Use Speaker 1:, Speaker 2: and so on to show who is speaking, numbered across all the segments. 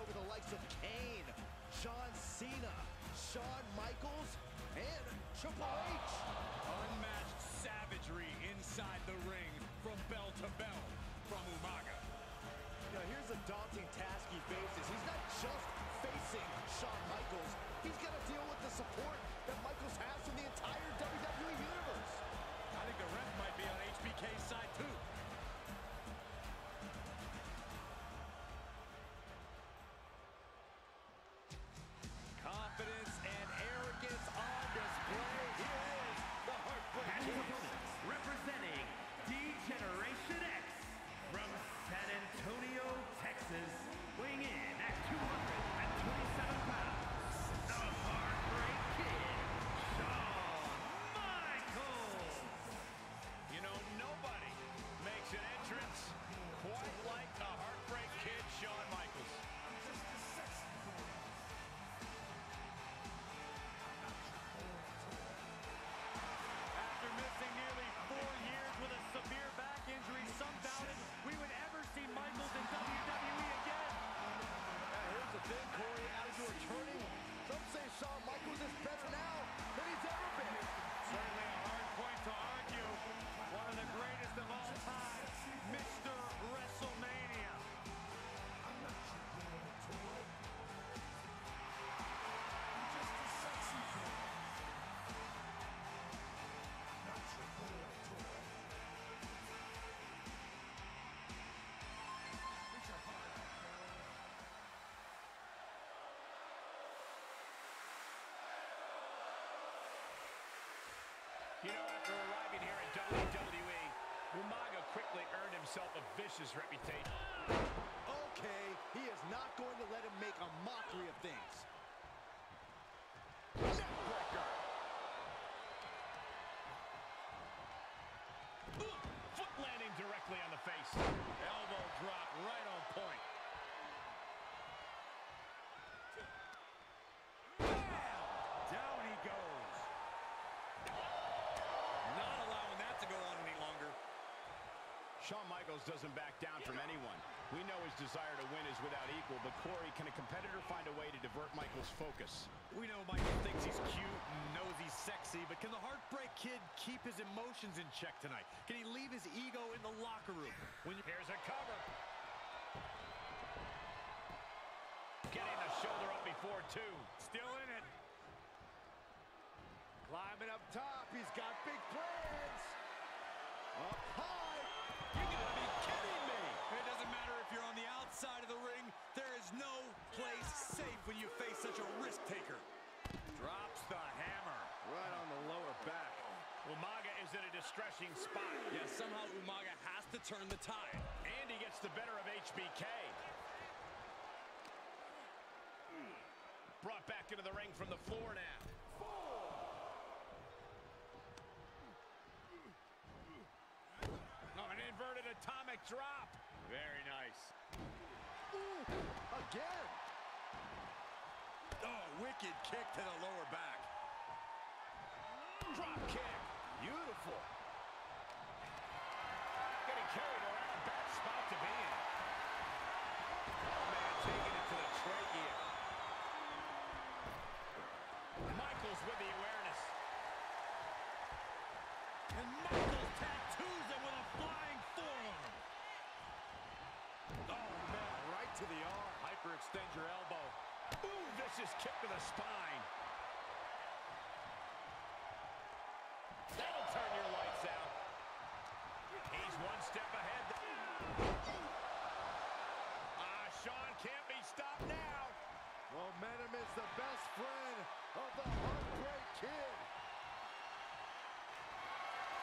Speaker 1: over the likes of Kane, John Cena, Shawn Michaels, and Triple H.
Speaker 2: Unmatched savagery inside the ring from bell to bell from Umaga.
Speaker 1: Now here's a daunting task he faces. He's not just facing Shawn Michaels. He's got to deal with the support that Michaels has from the entire WWE Universe.
Speaker 2: Umaga earned himself a vicious reputation.
Speaker 1: Okay, he is not going to let him make a mockery of things.
Speaker 2: Neckbreaker. Ooh, Foot landing directly on the face. Elbow drop right on point. Bam! Down he goes. Not allowing that to go on any longer.
Speaker 3: Shawn Michaels doesn't back down from anyone. We know his desire to win is without equal, but Corey, can a competitor find a way to divert Michaels' focus?
Speaker 2: We know Michael thinks he's cute and knows he's sexy, but can the Heartbreak Kid keep his emotions in check tonight? Can he leave his ego in the locker room? When Here's a cover. Getting the shoulder up before two. Still in it.
Speaker 1: Climbing up top, he's got big plans. Up high.
Speaker 2: You gotta be kidding me! It doesn't matter if you're on the outside of the ring. There is no place safe when you face such a risk taker. Drops the hammer.
Speaker 1: Right on the lower back.
Speaker 2: Umaga is in a distressing spot. Yeah, somehow Umaga has to turn the tide.
Speaker 3: And he gets the better of HBK. Brought back into the ring from the floor now.
Speaker 2: Oh, an inverted atomic drop. Very nice.
Speaker 1: Ooh, again.
Speaker 2: Oh, wicked kick to the lower back.
Speaker 3: Drop kick.
Speaker 1: Beautiful.
Speaker 3: Getting carried around. Bad spot to be in. Oh, man, taking it to the trachea. Michaels with the awareness.
Speaker 2: And Michaels tattoos him with a flying forearm.
Speaker 1: Oh, man, right to the arm.
Speaker 2: Hyperextend your elbow.
Speaker 3: Ooh, vicious kick to the spine. That'll turn your lights out. He's one step ahead. Ah, Shawn can't be stopped now.
Speaker 1: Momentum is the best friend of the Heartbreak Kid.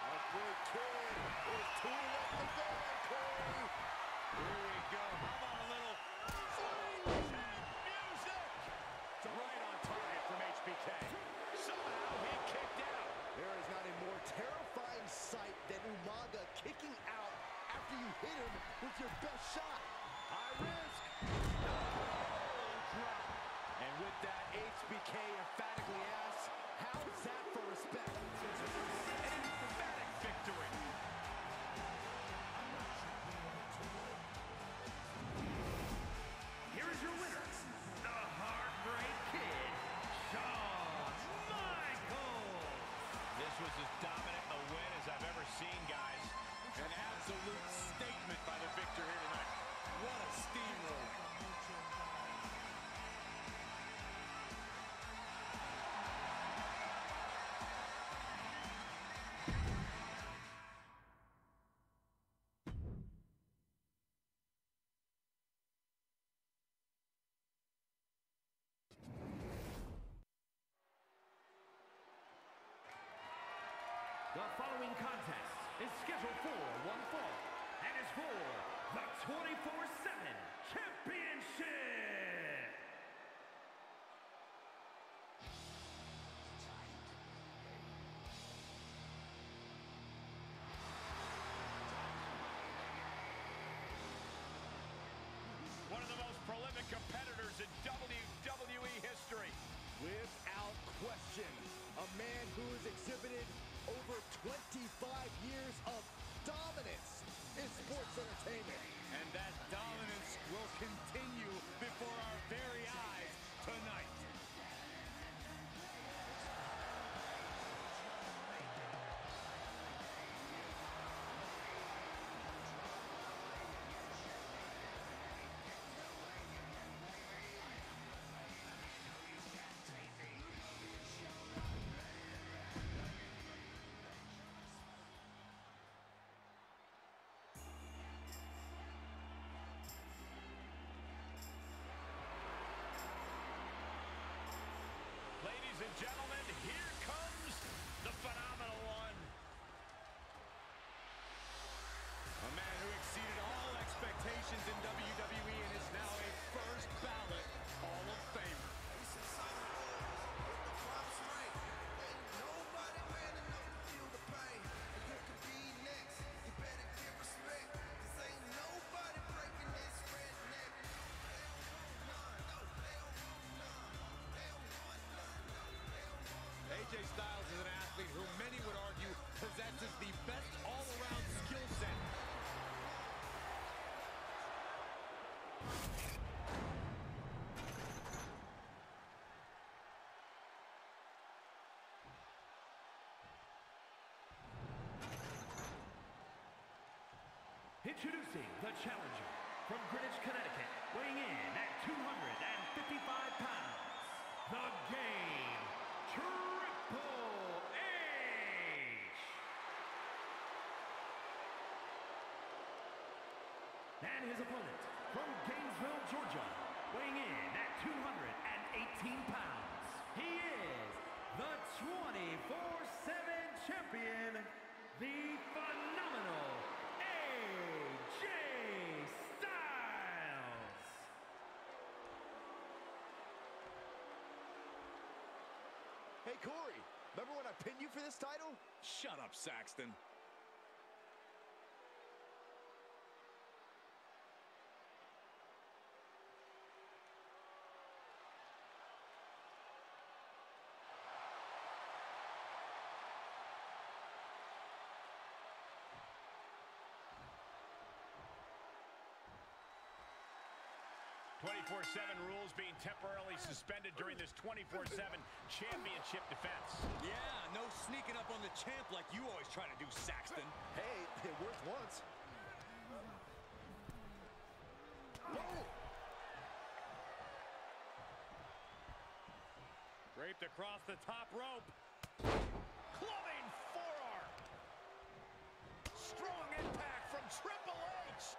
Speaker 1: Heartbreak Kid is tuning up the band, Corey.
Speaker 2: his best shot.
Speaker 3: I risk. And with that, HBK emphatically asks,
Speaker 1: how's that for respect? An emphatic victory. Here is your winner, the Heartbreak Kid, Shawn Michaels. This was his dominant The
Speaker 2: following
Speaker 1: contest is scheduled for one fall and is for the
Speaker 2: 24-7 championship. One
Speaker 4: of the most prolific
Speaker 3: competitors in WWE history.
Speaker 1: Without question, a man who has exhibited over 25 years of dominance in sports entertainment.
Speaker 2: And that dominance will continue before our very eyes tonight. Expectations in WWE and is now a first ballot Hall of Famer. AJ Styles is an athlete who many would argue possesses the best
Speaker 4: Introducing the challenger from Greenwich, Connecticut, weighing in at 255 pounds, the Game Triple H. And his opponent from Gainesville, Georgia, weighing in at 218 pounds, he is the 24-7 champion, the phenomenal AJ Styles.
Speaker 1: Hey, Corey, remember when I pinned you for this title?
Speaker 2: Shut up, Saxton.
Speaker 3: Twenty-four seven rules being temporarily suspended during this twenty-four seven championship defense.
Speaker 2: Yeah, no sneaking up on the champ like you always try to do, Saxton.
Speaker 1: Hey, it worked once. Oh! Whoa!
Speaker 3: Draped across the top rope. Clubbing forearm. Strong impact from Triple H.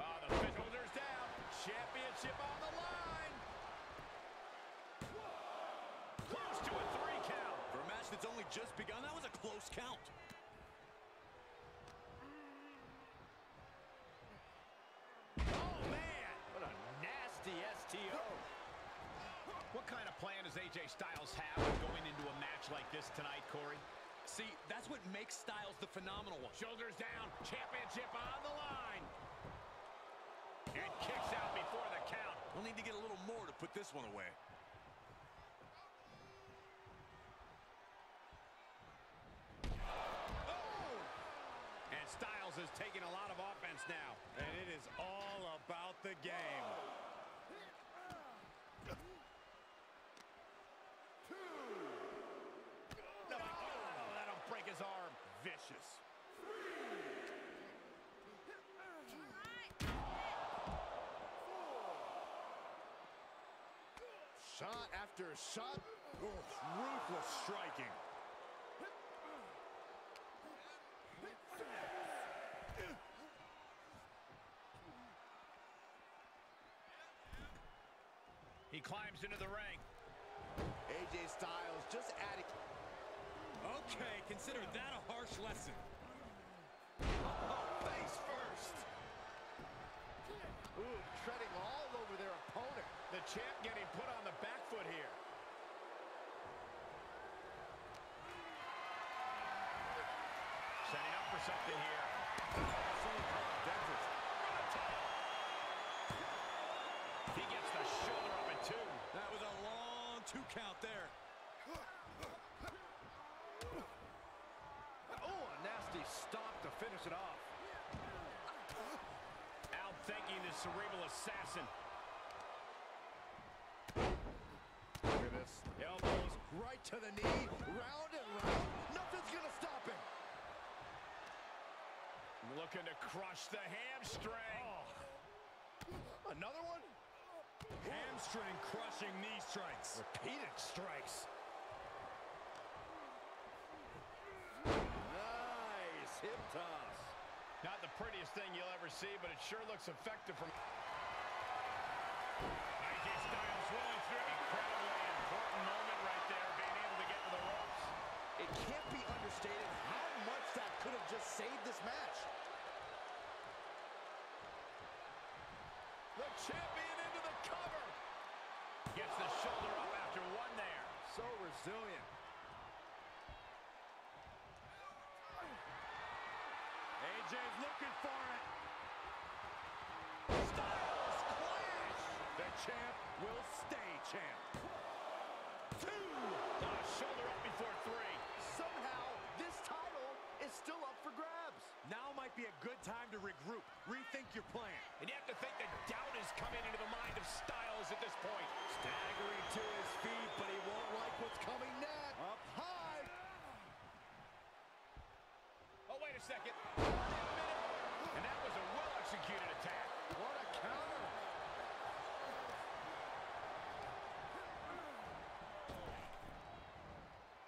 Speaker 3: Ah, the shoulders down. Championship on the line. Close to a three count.
Speaker 2: For a match that's only just begun, that was a close count.
Speaker 3: Oh, man. What a nasty STO. What kind of plan does AJ Styles have going into a match like this tonight, Corey?
Speaker 2: See, that's what makes Styles the phenomenal one.
Speaker 3: Shoulders down, championship on the line. And kicks out before the count.
Speaker 2: We'll need to get a little more to put this one away. Oh!
Speaker 3: And Styles is taking a lot of offense now.
Speaker 2: And it is all about the game.
Speaker 3: Oh, that'll break his arm. Vicious.
Speaker 1: Shot after shot.
Speaker 2: Oh, ruthless striking.
Speaker 3: He climbs into the ring.
Speaker 1: AJ Styles just adding.
Speaker 2: Okay, consider that a harsh lesson. Oh, face first.
Speaker 1: Ooh, treading all over their opponent.
Speaker 3: The champ getting put on the back foot here. Setting up for something here.
Speaker 1: He gets the shoulder up in two. That was a long two count there.
Speaker 3: Oh, a nasty stop to finish it off. Outthinking the cerebral assassin. Elbows.
Speaker 1: Right to the knee. Round and round. Nothing's going to stop him.
Speaker 3: Looking to crush the hamstring. Oh.
Speaker 1: Another one?
Speaker 2: Hamstring crushing knee strikes.
Speaker 1: Repeated strikes. Nice hip toss.
Speaker 3: Not the prettiest thing you'll ever see, but it sure looks effective from... AJ Styles rolling through. Incredibly important moment right there, being able to get to the ropes.
Speaker 1: It can't be understated how much that could have just saved this match.
Speaker 3: The champion into the cover. Gets the shoulder up after one there.
Speaker 1: So resilient.
Speaker 3: AJ's looking for it. Styles clash. The champ will stay champ. Two. Ah, shoulder up before three.
Speaker 1: Somehow, this title is still up for grabs.
Speaker 2: Now might be a good time to regroup. Rethink your plan.
Speaker 3: And you have to think that doubt is coming into the mind of Styles at this point.
Speaker 1: Staggering to his feet, but he won't like what's coming next. Up high.
Speaker 3: Oh, wait a second. Wait a minute. And that was a well-executed attack.
Speaker 1: What a counter.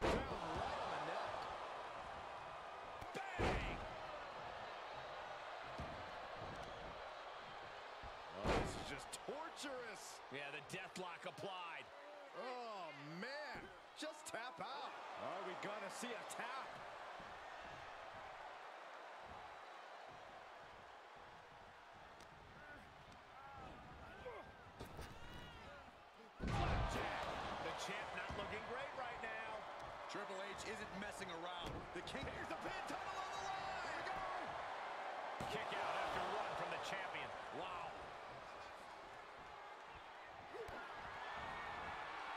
Speaker 1: Down right on the neck.
Speaker 3: Bang!
Speaker 1: Oh, this is just torturous.
Speaker 3: Yeah, the death lock applied.
Speaker 1: Oh, man. Just tap out. Are we going to see a tap?
Speaker 3: The champ not looking great right now.
Speaker 2: Triple H isn't messing around. The king.
Speaker 1: Here's the pin tunnel on the line. Here we go.
Speaker 3: Kick out after one from the champion. Wow.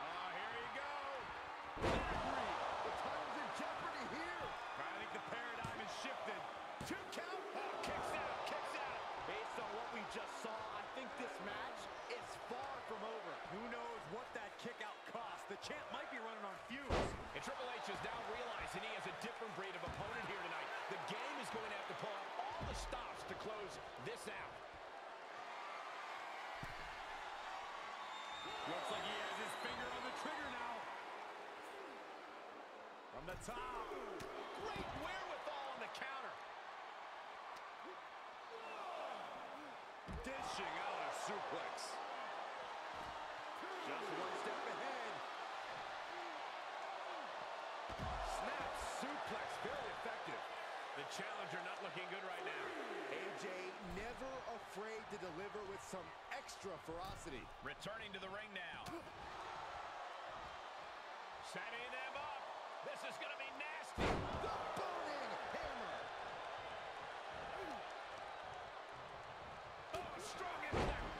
Speaker 3: Oh, here you go.
Speaker 1: Referee, the title's in jeopardy here.
Speaker 3: I think the paradigm has shifted. Two count. Oh, kicks out, kicks out.
Speaker 1: Based on what we just saw, I think this match is far from over.
Speaker 2: Who knows what that kick out cost? The champ might be running on fumes.
Speaker 3: And Triple H is now realizing he has a different breed of opponent here tonight. The game is going to have to pull out all the stops to close this out.
Speaker 2: Looks like he has his finger on the trigger now. From the top.
Speaker 3: Great wherewithal on the counter.
Speaker 2: Dishing out a suplex.
Speaker 1: Just one step ahead. Snap suplex, very effective.
Speaker 3: The challenger not looking good right now.
Speaker 1: AJ never afraid to deliver with some extra ferocity.
Speaker 3: Returning to the ring now. Setting them up. This is going to be nasty.
Speaker 1: The burning hammer.
Speaker 3: Oh, strong impact.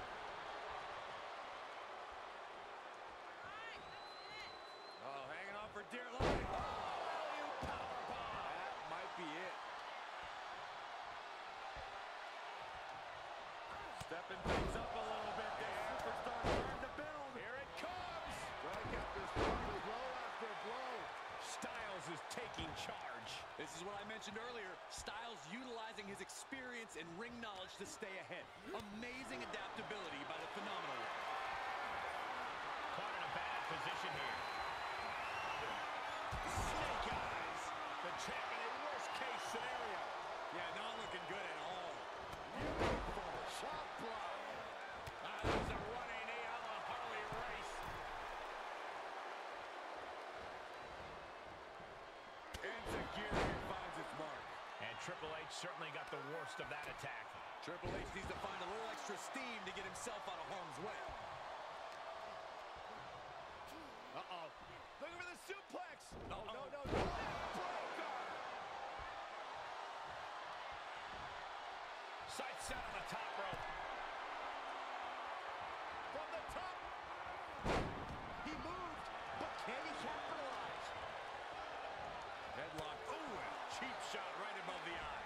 Speaker 2: Oh, hanging on for dear life.
Speaker 1: Oh, that might be it.
Speaker 2: Stepping things up a little bit. The superstar starting to build.
Speaker 3: Here it comes.
Speaker 1: Strike after blow after blow.
Speaker 3: Styles is taking charge.
Speaker 5: This is what I mentioned earlier. Styles utilizing his experience and ring knowledge to stay ahead. Amazing adaptability by the phenomenal one.
Speaker 3: Caught in a bad position here. Snake eyes. The champ in a worst case scenario.
Speaker 2: Yeah, not looking good at all.
Speaker 1: Beautiful chop block.
Speaker 3: Ah, there's a running knee on the Harley Race.
Speaker 2: Insecurity finds its mark.
Speaker 3: And Triple H certainly got the worst of that attack.
Speaker 5: Triple H needs to find a little extra steam to get himself out of harm's way.
Speaker 1: Uh-oh. Looking for the suplex. Oh, no, no, no.
Speaker 3: Sight set on the top rope.
Speaker 1: From the top. He moved, but can he capitalize?
Speaker 2: Headlock. Ooh, a cheap shot right above the eye.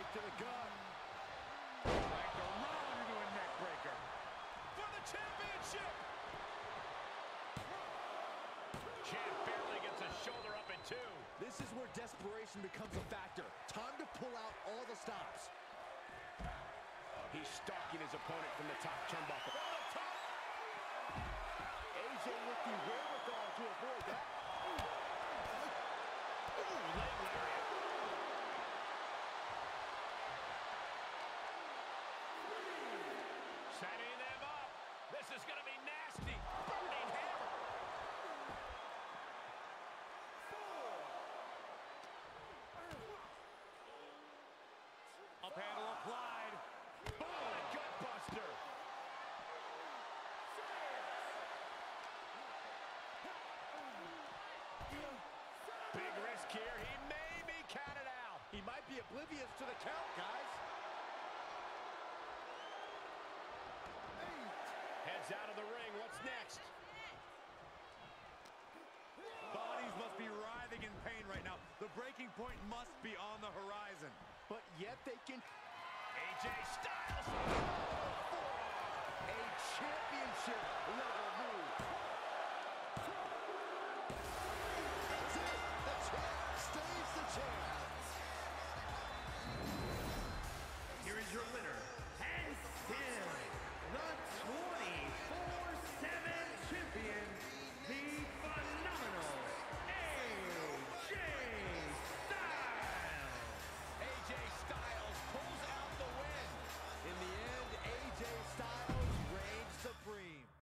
Speaker 1: Kick to the gut.
Speaker 2: Like the roll into a neck breaker.
Speaker 3: For the championship! Champ barely gets a shoulder up in two.
Speaker 1: This is where desperation becomes a factor. Time to pull out all the stops.
Speaker 3: He's stalking his opponent from the top turnbuckle. From the top!
Speaker 1: AJ with the wherewithal to avoid that.
Speaker 3: Ooh, leg lariat. Setting them up. This is going to be nasty. Burning hammer.
Speaker 2: Up handle applied.
Speaker 3: Boom, a gut buster. Big risk here. He may be counted out.
Speaker 1: He might be oblivious to the count, guys.
Speaker 3: Heads out of the ring. What's next?
Speaker 2: Bodies must be writhing in pain right now. The breaking point must be on the horizon.
Speaker 1: But yet they can...